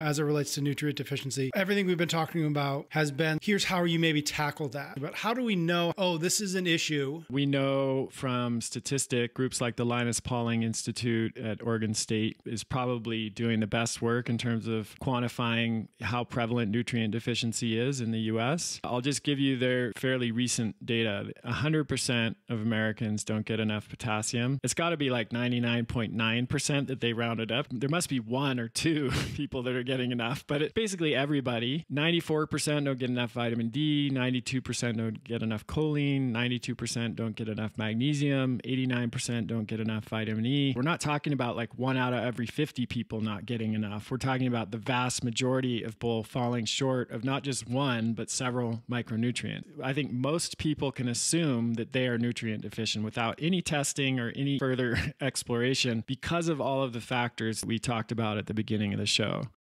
as it relates to nutrient deficiency. Everything we've been talking about has been here's how you maybe tackle that. But how do we know, oh, this is an issue? We know from statistic groups like the Linus Pauling Institute at Oregon State is probably doing the best work in terms of quantifying how prevalent nutrient deficiency is in the US. I'll just give you their fairly recent data. 100% of Americans don't get enough potassium. It's got to be like 99.9% that they rounded up. There must be one or two people that are getting enough, but it, basically everybody 94% don't get enough vitamin D, 92% don't get enough choline, 92% don't get enough magnesium, 89% don't get enough vitamin E. We're not talking about like one out of every 50 people not getting enough. We're talking about the vast majority of people falling short of not just one, but several micronutrients. I think most people can assume that they are nutrient deficient without any testing or any further exploration because of all of the factors we talked about at the beginning of the show.